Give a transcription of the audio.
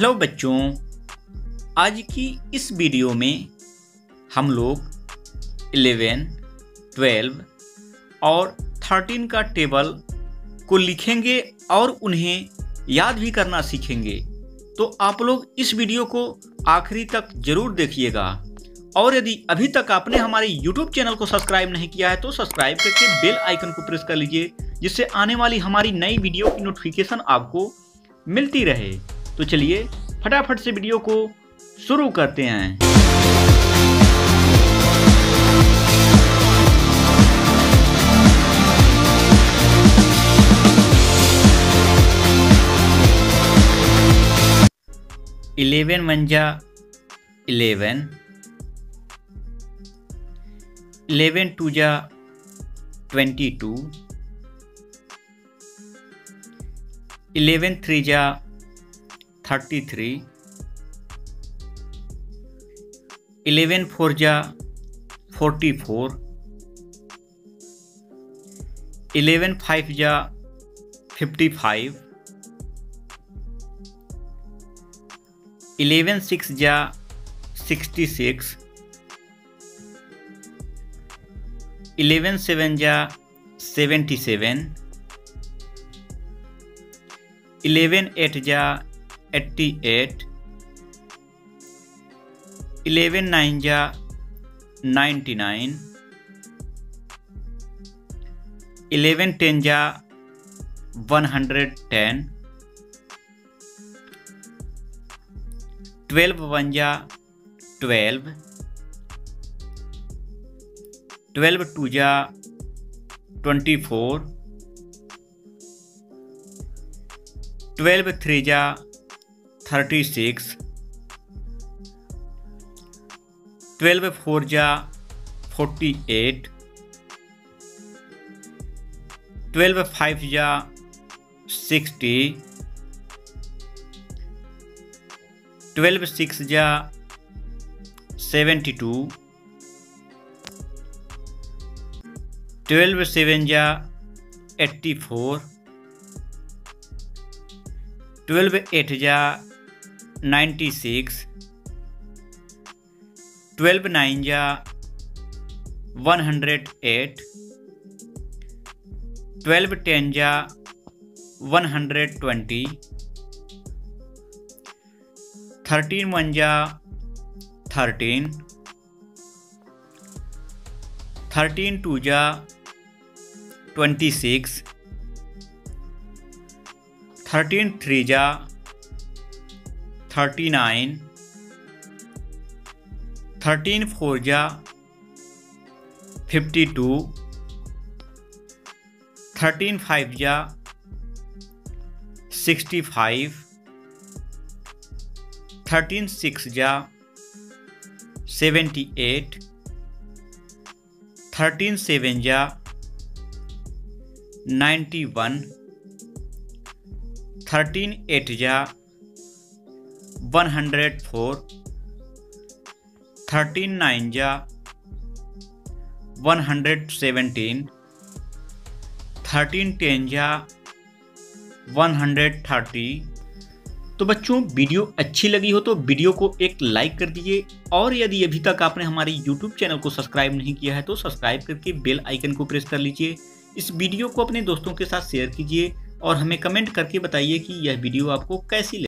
Hello बच्चों आज की इस वीडियो में हम लोग 11, 12 और 13 का टेबल को लिखेंगे और उन्हें याद भी करना सीखेंगे। तो आप लोग इस वीडियो को आखिरी तक ज़रूर देखिएगा। और यदि अभी तक आपने हमारे YouTube चैनल को सब्सक्राइब नहीं किया है तो सब्सक्राइब करके बेल आइकन को प्रेस कर लीजिए जिससे आने वाली हमारी नई वीडियो की नोटिफिकेशन आपको मिलती रहे। तो चलिए फटाफट से वीडियो को शुरू करते हैं। इलेवन मंजा इलेवन इलेवन टू जा ट्वेंटी टू, इलेवन थ्री जा थर्टी थ्री इलेवन फोर जा फोर्टी फोर इलेवन फाइव जा फिफ्टी फाइव इलेवन सिक्स जा सिक्सटी सिक्स इलेवन सेवन जा सेवेंटी सेवन इलेवन एट जा एट्टी एट, इलेवन नाइन जा ninety nine, eleven ten जा one hundred ten, twelve one जा twelve twelve two जा twenty four, twelve three जा thirty six. Twelve four जा forty eight. Twelve five जा sixty. Twelve six जा seventy two. Twelve seven जा eighty four. Twelve eight जा ninety six twelve nine जा one hundred eight twelve ten जा one hundred twenty thirteen one जा thirteen thirteen two जा twenty six thirteen three जा thirty nine, thirteen four जा, fifty two, thirteen five जा, sixty five, thirteen six जा, seventy eight, thirteen seven जा ninety one, thirteen eight जा one hundred four thirteen nine जा one hundred seventeen thirteen ten जा one hundred thirty तो बच्चों, video अच्छी लगी हो तो वीडियो को एक लाइक कर दीजिए और यदि अभी तक आपने हमारे यूट्यूब चैनल को सब्सक्राइब नहीं किया है तो सब्सक्राइब करके बेल आइकन को प्रेस कर लीजिए। इस वीडियो को अपने दोस्तों के साथ शेयर कीजिए और हमें कमेंट करके बताइए कि यह वीडियो आपको कैसी लगी।